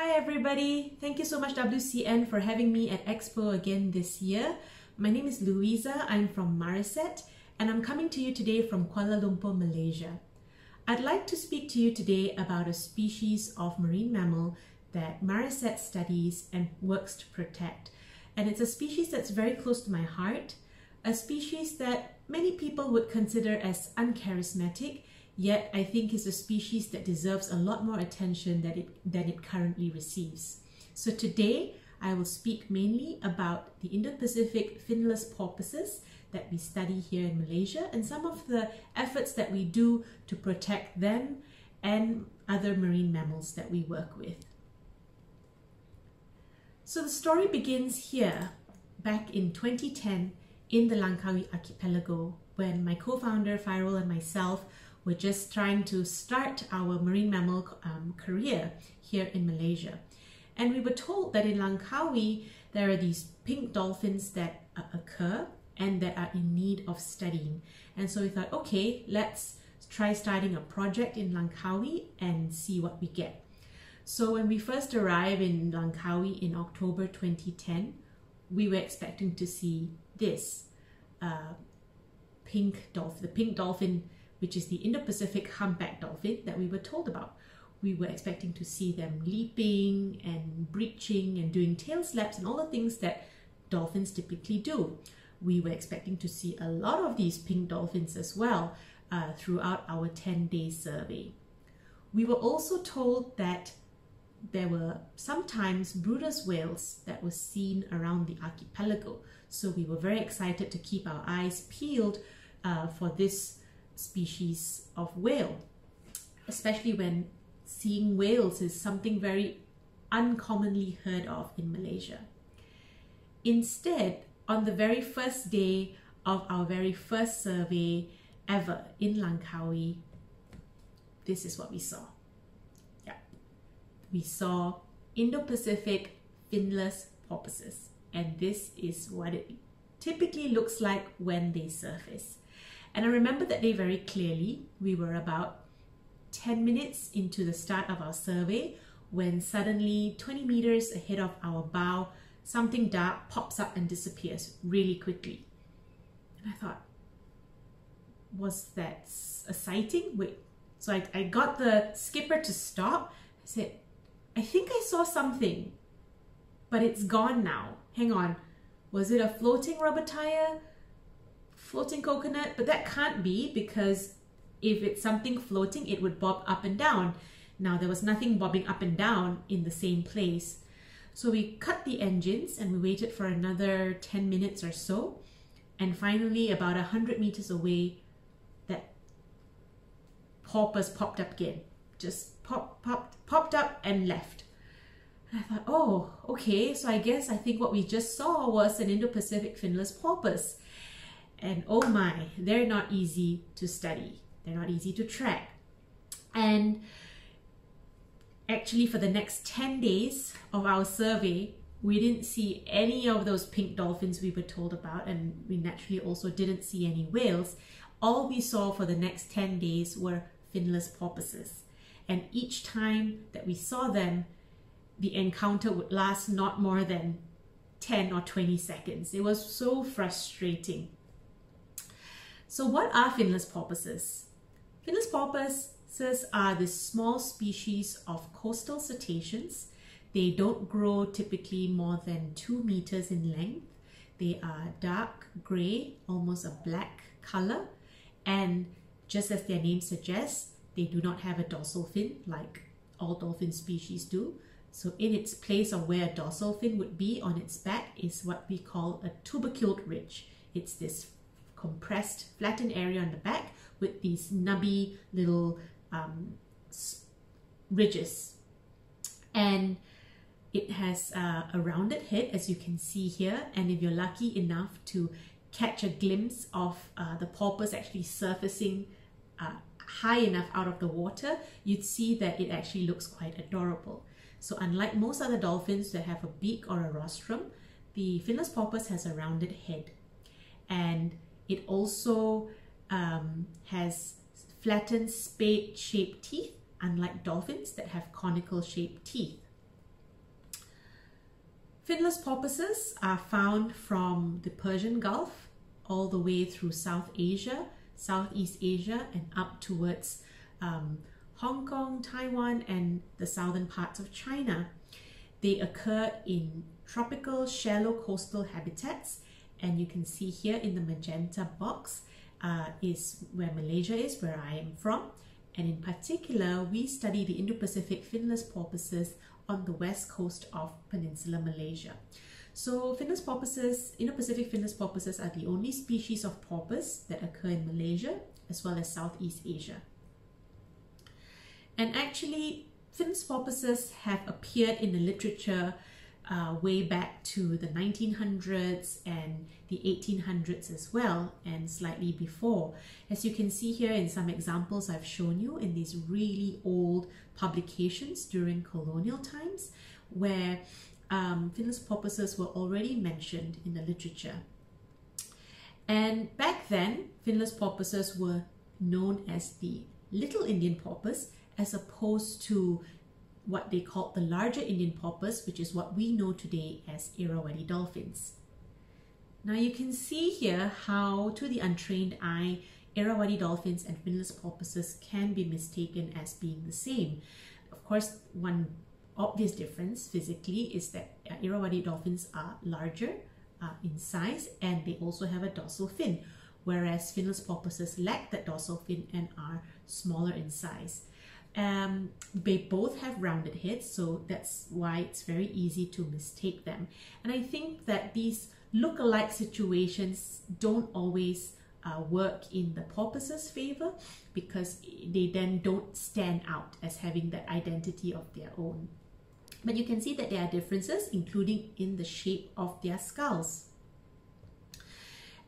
Hi everybody, thank you so much WCN for having me at Expo again this year. My name is Louisa, I'm from MareCet and I'm coming to you today from Kuala Lumpur, Malaysia. I'd like to speak to you today about a species of marine mammal that MareCet studies and works to protect. And it's a species that's very close to my heart, a species that many people would consider as uncharismatic yet I think is a species that deserves a lot more attention than it, than it currently receives. So today, I will speak mainly about the Indo-Pacific finless porpoises that we study here in Malaysia and some of the efforts that we do to protect them and other marine mammals that we work with. So the story begins here, back in 2010 in the Langkawi archipelago when my co-founder Fairul and myself we're just trying to start our marine mammal um, career here in Malaysia. And we were told that in Langkawi, there are these pink dolphins that uh, occur and that are in need of studying. And so we thought, okay, let's try starting a project in Langkawi and see what we get. So when we first arrived in Langkawi in October 2010, we were expecting to see this uh, pink dolphin, the pink dolphin which is the Indo-Pacific humpback dolphin that we were told about. We were expecting to see them leaping and breaching and doing tail slaps and all the things that dolphins typically do. We were expecting to see a lot of these pink dolphins as well uh, throughout our 10-day survey. We were also told that there were sometimes Bryde's whales that were seen around the archipelago. So we were very excited to keep our eyes peeled uh, for this species of whale, especially when seeing whales is something very uncommonly heard of in Malaysia. Instead, on the very first day of our very first survey ever in Langkawi, this is what we saw. Yeah. We saw Indo-Pacific finless porpoises, and this is what it typically looks like when they surface. And I remember that day very clearly. We were about 10 minutes into the start of our survey when suddenly 20 meters ahead of our bow, something dark pops up and disappears really quickly. And I thought, was that a sighting? Wait. So I, I got the skipper to stop. I said, I think I saw something, but it's gone now. Hang on. Was it a floating rubber tire? Floating coconut, but that can't be because if it's something floating, it would bob up and down. Now there was nothing bobbing up and down in the same place. So we cut the engines and we waited for another 10 minutes or so. And finally, about 100 meters away, that porpoise popped up again. Just pop, popped, popped up and left. And I thought, oh, okay, so I guess I think what we just saw was an Indo-Pacific finless porpoise. And oh my, they're not easy to study. They're not easy to track. And actually for the next 10 days of our survey, we didn't see any of those pink dolphins we were told about and we naturally also didn't see any whales. All we saw for the next 10 days were finless porpoises. And each time that we saw them, the encounter would last not more than 10 or 20 seconds. It was so frustrating. So what are finless porpoises? Finless porpoises are the small species of coastal cetaceans. They don't grow typically more than two meters in length. They are dark gray, almost a black color. And just as their name suggests, they do not have a dorsal fin like all dolphin species do. So in its place of where a dorsal fin would be on its back is what we call a tuberculed ridge. It's this compressed flattened area on the back with these nubby little um, ridges. And it has uh, a rounded head as you can see here and if you're lucky enough to catch a glimpse of uh, the porpoise actually surfacing uh, high enough out of the water, you'd see that it actually looks quite adorable. So unlike most other dolphins that have a beak or a rostrum, the finless porpoise has a rounded head. And it also um, has flattened spade-shaped teeth, unlike dolphins that have conical shaped teeth. Finless porpoises are found from the Persian Gulf all the way through South Asia, Southeast Asia, and up towards um, Hong Kong, Taiwan, and the southern parts of China. They occur in tropical shallow coastal habitats, and you can see here in the magenta box uh, is where Malaysia is, where I am from. And in particular, we study the Indo-Pacific finless porpoises on the west coast of Peninsular Malaysia. So finless porpoises, Indo-Pacific finless porpoises are the only species of porpoise that occur in Malaysia as well as Southeast Asia. And actually, finless porpoises have appeared in the literature uh, way back to the 1900s and the 1800s as well, and slightly before. As you can see here in some examples I've shown you in these really old publications during colonial times, where um, finless porpoises were already mentioned in the literature. And back then, finless porpoises were known as the little Indian porpoise as opposed to what they called the larger Indian porpoise, which is what we know today as Irrawaddy dolphins. Now you can see here how, to the untrained eye, Irrawaddy dolphins and finless porpoises can be mistaken as being the same. Of course, one obvious difference physically is that uh, Irrawaddy dolphins are larger uh, in size and they also have a dorsal fin, whereas finless porpoises lack that dorsal fin and are smaller in size. Um, they both have rounded heads, so that's why it's very easy to mistake them. And I think that these look-alike situations don't always uh, work in the porpoise's favor because they then don't stand out as having that identity of their own. But you can see that there are differences, including in the shape of their skulls.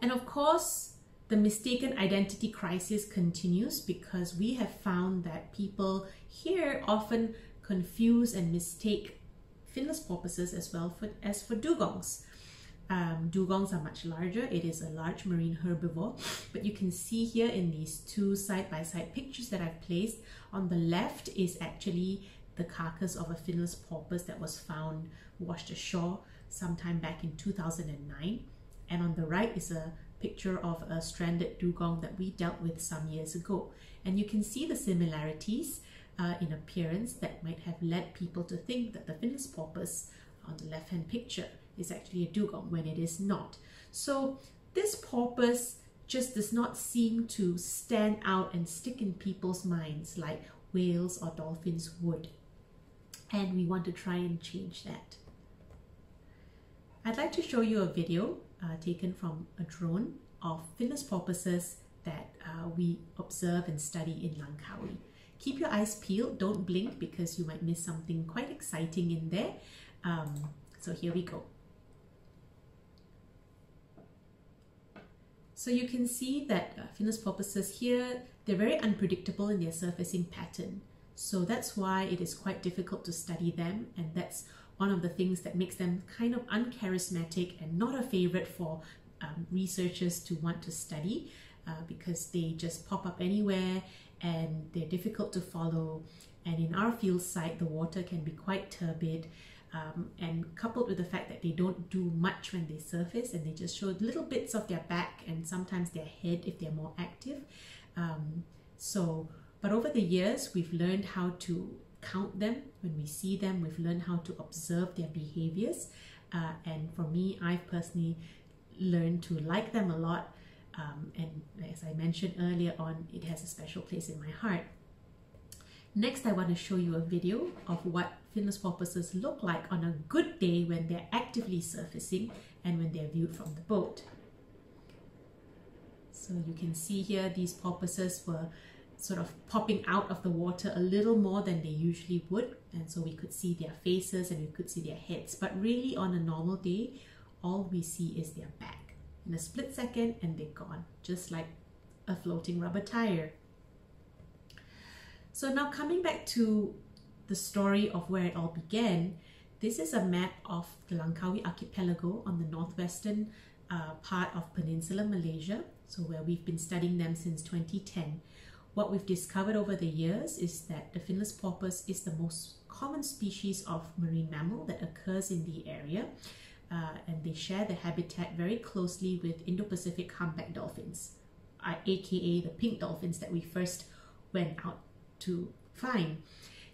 And of course, the mistaken identity crisis continues because we have found that people here often confuse and mistake finless porpoises as well for, as for dugongs. Um, dugongs are much larger. It is a large marine herbivore, but you can see here in these two side-by-side -side pictures that I've placed, on the left is actually the carcass of a finless porpoise that was found washed ashore sometime back in 2009. And on the right is a picture of a stranded dugong that we dealt with some years ago. And you can see the similarities uh, in appearance that might have led people to think that the finless porpoise on the left-hand picture is actually a dugong when it is not. So this porpoise just does not seem to stand out and stick in people's minds like whales or dolphins would. And we want to try and change that. I'd like to show you a video uh, taken from a drone of finless porpoises that uh, we observe and study in Langkawi. Keep your eyes peeled, don't blink because you might miss something quite exciting in there. Um, so here we go. So you can see that uh, porpoises here, they're very unpredictable in their surfacing pattern. So that's why it is quite difficult to study them and that's one of the things that makes them kind of uncharismatic and not a favorite for um, researchers to want to study uh, because they just pop up anywhere and they're difficult to follow. And in our field site, the water can be quite turbid. Um, and coupled with the fact that they don't do much when they surface and they just show little bits of their back and sometimes their head if they're more active. Um, so, but over the years, we've learned how to count them when we see them. We've learned how to observe their behaviors. Uh, and for me, I've personally learned to like them a lot um, and as I mentioned earlier on, it has a special place in my heart. Next, I want to show you a video of what finless porpoises look like on a good day when they're actively surfacing and when they're viewed from the boat. So you can see here these porpoises were sort of popping out of the water a little more than they usually would and so we could see their faces and we could see their heads but really on a normal day all we see is their back in a split second and they're gone, just like a floating rubber tire. So now coming back to the story of where it all began, this is a map of the Langkawi archipelago on the northwestern uh, part of Peninsular Malaysia, so where we've been studying them since 2010. What we've discovered over the years is that the finless porpoise is the most common species of marine mammal that occurs in the area. Uh, and they share the habitat very closely with Indo-Pacific humpback dolphins, uh, aka the pink dolphins that we first went out to find.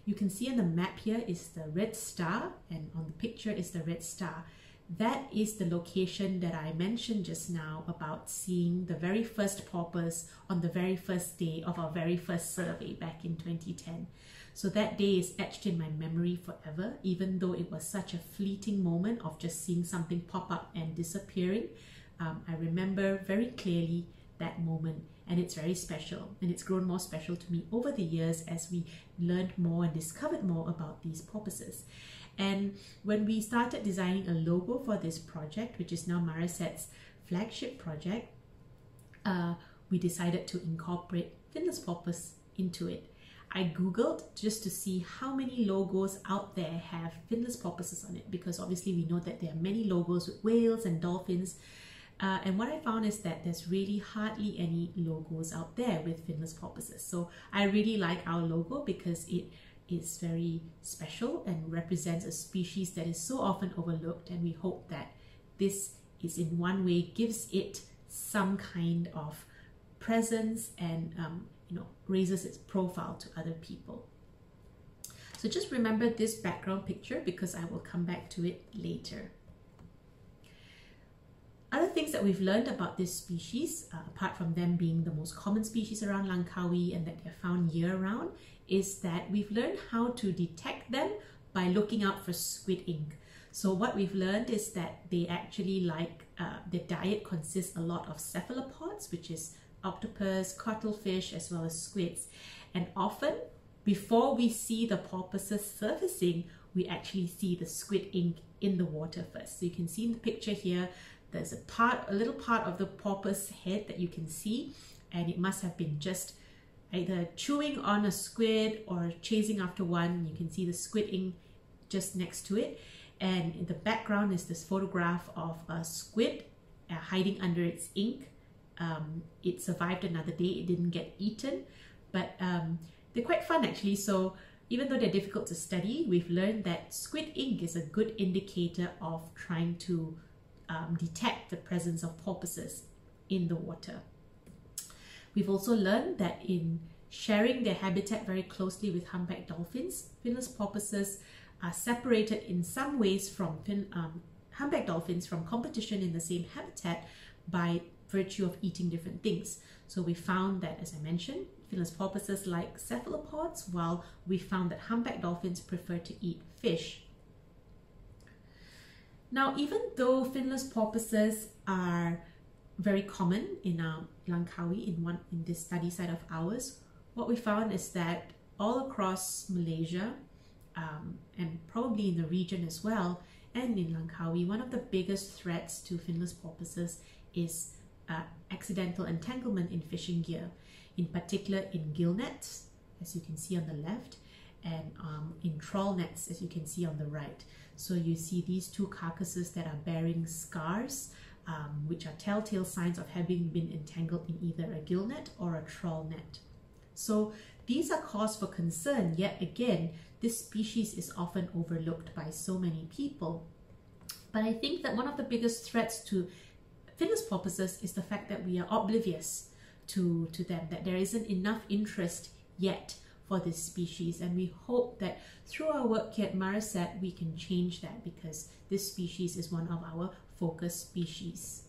You can see on the map here is the red star and on the picture is the red star. That is the location that I mentioned just now about seeing the very first porpoise on the very first day of our very first survey back in 2010. So that day is etched in my memory forever, even though it was such a fleeting moment of just seeing something pop up and disappearing. Um, I remember very clearly that moment and it's very special and it's grown more special to me over the years as we learned more and discovered more about these porpoises. And when we started designing a logo for this project, which is now MareCet's flagship project, uh, we decided to incorporate Finless Porpoise into it. I googled just to see how many logos out there have finless porpoises on it because obviously we know that there are many logos with whales and dolphins uh, and what I found is that there's really hardly any logos out there with finless porpoises. So I really like our logo because it is very special and represents a species that is so often overlooked and we hope that this is in one way gives it some kind of presence and um, you know raises its profile to other people. So just remember this background picture because I will come back to it later. Other things that we've learned about this species, uh, apart from them being the most common species around Langkawi and that they're found year-round, is that we've learned how to detect them by looking out for squid ink. So what we've learned is that they actually like, uh, their diet consists a lot of cephalopods, which is octopus, cuttlefish, as well as squids. And often, before we see the porpoises surfacing, we actually see the squid ink in the water first. So you can see in the picture here, there's a part, a little part of the porpoise head that you can see, and it must have been just either chewing on a squid or chasing after one. You can see the squid ink just next to it. And in the background is this photograph of a squid uh, hiding under its ink. Um, it survived another day. It didn't get eaten, but um, they're quite fun actually. So even though they're difficult to study, we've learned that squid ink is a good indicator of trying to um, detect the presence of porpoises in the water. We've also learned that in sharing their habitat very closely with humpback dolphins, finless porpoises are separated in some ways from fin, um, humpback dolphins from competition in the same habitat by virtue of eating different things. So we found that, as I mentioned, finless porpoises like cephalopods, while we found that humpback dolphins prefer to eat fish now, even though finless porpoises are very common in uh, Langkawi, in one in this study site of ours, what we found is that all across Malaysia um, and probably in the region as well, and in Langkawi, one of the biggest threats to finless porpoises is uh, accidental entanglement in fishing gear, in particular in gill nets, as you can see on the left, and um, in trawl nets, as you can see on the right. So you see these two carcasses that are bearing scars, um, which are telltale signs of having been entangled in either a gill net or a trawl net. So these are cause for concern, yet again, this species is often overlooked by so many people. But I think that one of the biggest threats to finless porpoises is the fact that we are oblivious to, to them, that there isn't enough interest yet for this species and we hope that through our work here at MareCet we can change that because this species is one of our focus species.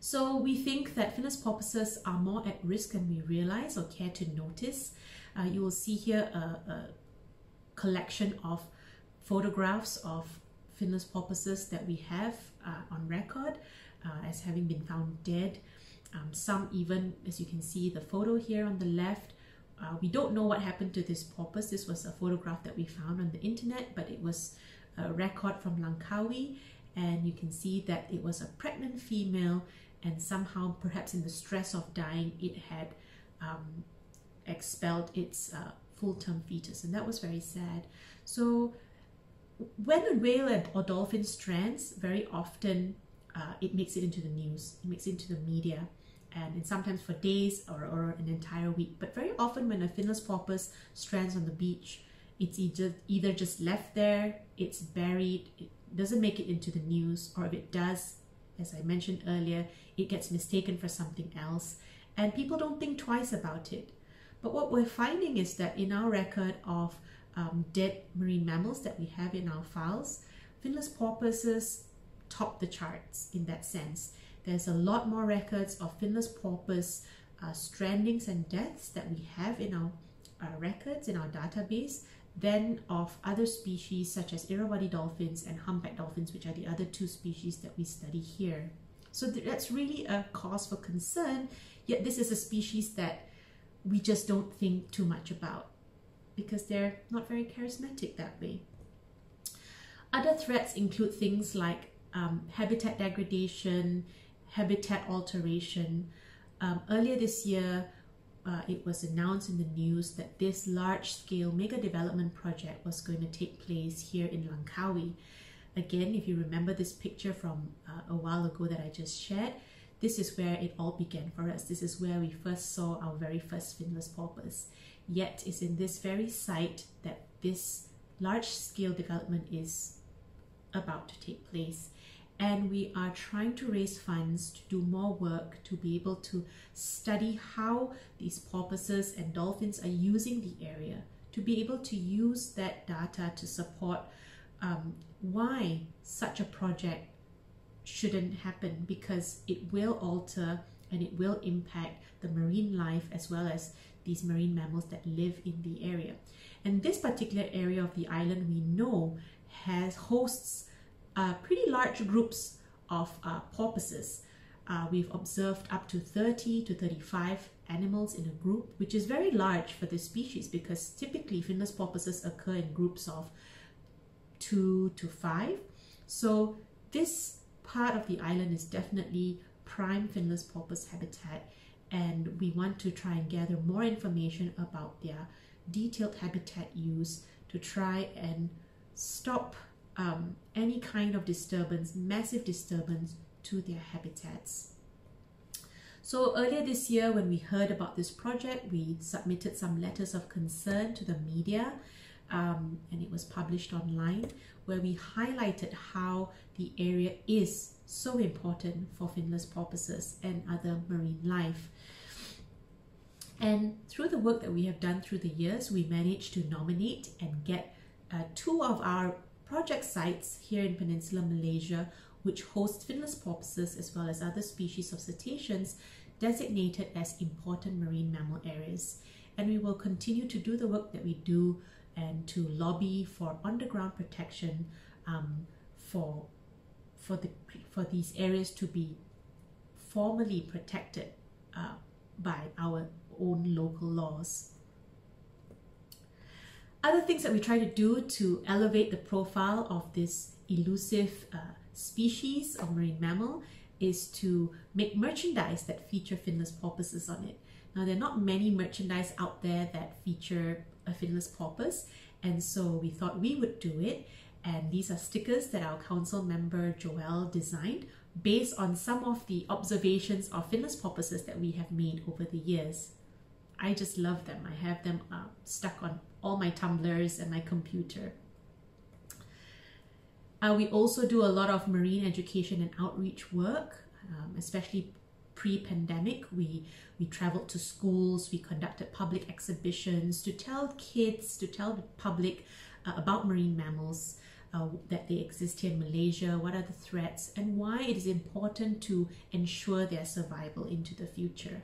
So we think that finless porpoises are more at risk than we realize or care to notice. Uh, you will see here a, a collection of photographs of finless porpoises that we have uh, on record uh, as having been found dead. Um, some even, as you can see the photo here on the left, uh, we don't know what happened to this porpoise. This was a photograph that we found on the internet, but it was a record from Langkawi, and you can see that it was a pregnant female, and somehow, perhaps in the stress of dying, it had um, expelled its uh, full-term fetus, and that was very sad. So, when a whale or dolphin strands, very often uh, it makes it into the news, it makes it into the media and sometimes for days or, or an entire week. But very often, when a finless porpoise strands on the beach, it's either, either just left there, it's buried, it doesn't make it into the news, or if it does, as I mentioned earlier, it gets mistaken for something else, and people don't think twice about it. But what we're finding is that in our record of um, dead marine mammals that we have in our files, finless porpoises top the charts in that sense. There's a lot more records of finless porpoise uh, strandings and deaths that we have in our uh, records, in our database, than of other species such as Irrawaddy dolphins and humpback dolphins, which are the other two species that we study here. So that's really a cause for concern, yet this is a species that we just don't think too much about because they're not very charismatic that way. Other threats include things like um, habitat degradation, habitat alteration. Um, earlier this year, uh, it was announced in the news that this large-scale mega development project was going to take place here in Langkawi. Again, if you remember this picture from uh, a while ago that I just shared, this is where it all began for us. This is where we first saw our very first finless porpoise. Yet it's in this very site that this large-scale development is about to take place and we are trying to raise funds to do more work to be able to study how these porpoises and dolphins are using the area to be able to use that data to support um, why such a project shouldn't happen because it will alter and it will impact the marine life as well as these marine mammals that live in the area. And this particular area of the island we know has hosts uh, pretty large groups of uh, porpoises. Uh, we've observed up to 30 to 35 animals in a group, which is very large for this species because typically finless porpoises occur in groups of two to five. So this part of the island is definitely prime finless porpoise habitat and we want to try and gather more information about their detailed habitat use to try and stop um, any kind of disturbance, massive disturbance to their habitats. So earlier this year, when we heard about this project, we submitted some letters of concern to the media um, and it was published online where we highlighted how the area is so important for finless porpoises and other marine life. And through the work that we have done through the years, we managed to nominate and get uh, two of our project sites here in Peninsular Malaysia which host finless porpoises as well as other species of cetaceans designated as important marine mammal areas. And we will continue to do the work that we do and to lobby for underground protection um, for, for, the, for these areas to be formally protected uh, by our own local laws. Other things that we try to do to elevate the profile of this elusive uh, species of marine mammal is to make merchandise that feature finless porpoises on it. Now, there are not many merchandise out there that feature a finless porpoise, and so we thought we would do it. And these are stickers that our council member Joelle designed based on some of the observations of finless porpoises that we have made over the years. I just love them. I have them uh, stuck on all my tumblers and my computer. Uh, we also do a lot of marine education and outreach work, um, especially pre-pandemic. We, we traveled to schools, we conducted public exhibitions to tell kids, to tell the public uh, about marine mammals, uh, that they exist here in Malaysia, what are the threats, and why it is important to ensure their survival into the future.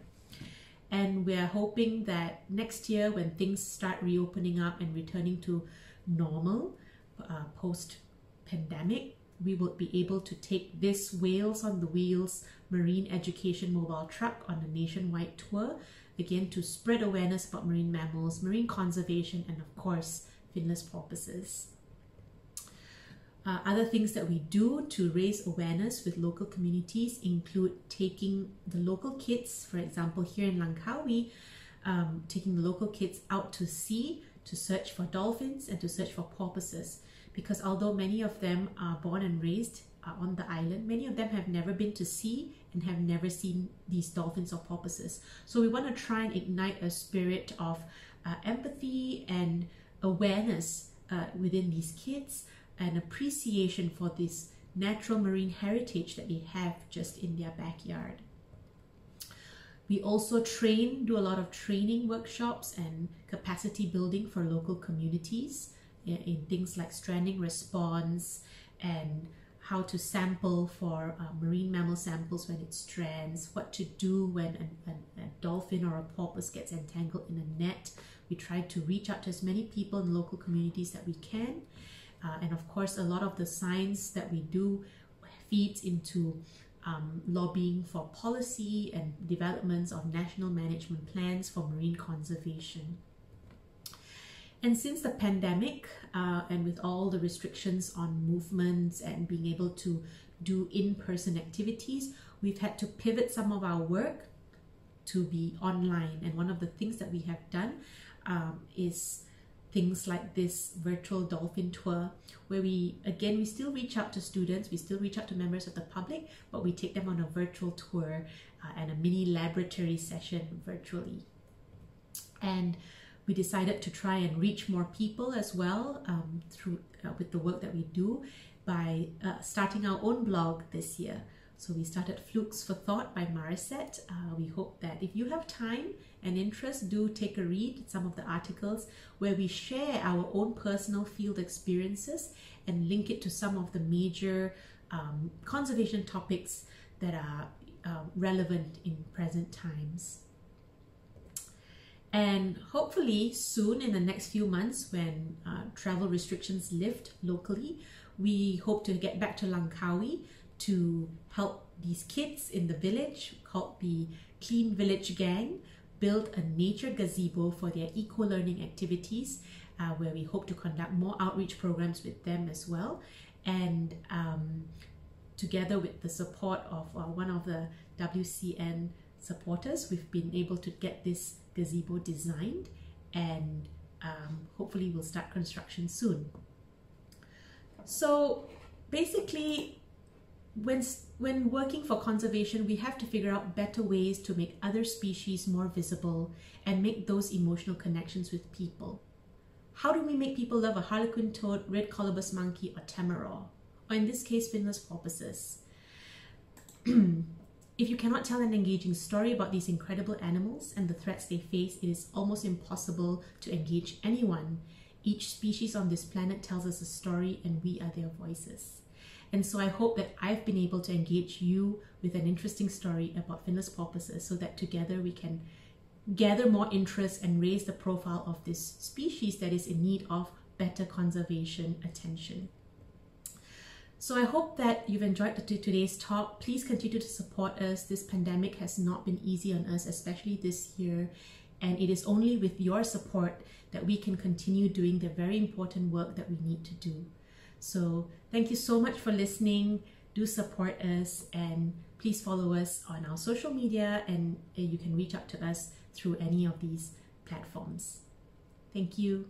And we're hoping that next year, when things start reopening up and returning to normal uh, post pandemic, we will be able to take this Whales on the Wheels marine education mobile truck on a nationwide tour, again to spread awareness about marine mammals, marine conservation, and of course, finless porpoises. Uh, other things that we do to raise awareness with local communities include taking the local kids, for example, here in Langkawi, um, taking the local kids out to sea to search for dolphins and to search for porpoises. Because although many of them are born and raised are on the island. Many of them have never been to sea and have never seen these dolphins or porpoises. So we want to try and ignite a spirit of uh, empathy and awareness uh, within these kids and appreciation for this natural marine heritage that they have just in their backyard. We also train, do a lot of training workshops and capacity building for local communities in things like stranding response and how to sample for uh, marine mammal samples when it strands, what to do when a, a, a, dolphin or a porpoise gets entangled in a net. We try to reach out to as many people in local communities that we can. Uh, and of course, a lot of the science that we do feeds into um, lobbying for policy and developments of national management plans for marine conservation. And since the pandemic, uh, and with all the restrictions on movements and being able to do in person activities, we've had to pivot some of our work to be online. And one of the things that we have done um, is things like this virtual dolphin tour where we again we still reach out to students we still reach out to members of the public but we take them on a virtual tour uh, and a mini laboratory session virtually and we decided to try and reach more people as well um, through uh, with the work that we do by uh, starting our own blog this year. So we started Flukes for Thought by MareCet. Uh, we hope that if you have time and interest, do take a read some of the articles where we share our own personal field experiences and link it to some of the major um, conservation topics that are uh, relevant in present times. And hopefully, soon in the next few months, when uh, travel restrictions lift locally, we hope to get back to Langkawi to help these kids in the village called the Clean Village Gang build a nature gazebo for their eco learning activities, uh, where we hope to conduct more outreach programs with them as well. And um, together with the support of uh, one of the WCN supporters, we've been able to get this gazebo designed and um, hopefully we'll start construction soon. So basically, when, when working for conservation, we have to figure out better ways to make other species more visible and make those emotional connections with people. How do we make people love a harlequin toad, red colobus monkey, or tamaraw? Or in this case, finless porpoises. If you cannot tell an engaging story about these incredible animals and the threats they face, it is almost impossible to engage anyone. Each species on this planet tells us a story and we are their voices. And so I hope that I've been able to engage you with an interesting story about finless porpoises so that together we can gather more interest and raise the profile of this species that is in need of better conservation attention. So I hope that you've enjoyed today's talk. Please continue to support us. This pandemic has not been easy on us, especially this year. And it is only with your support that we can continue doing the very important work that we need to do. So thank you so much for listening. Do support us and please follow us on our social media and uh, you can reach out to us through any of these platforms. Thank you.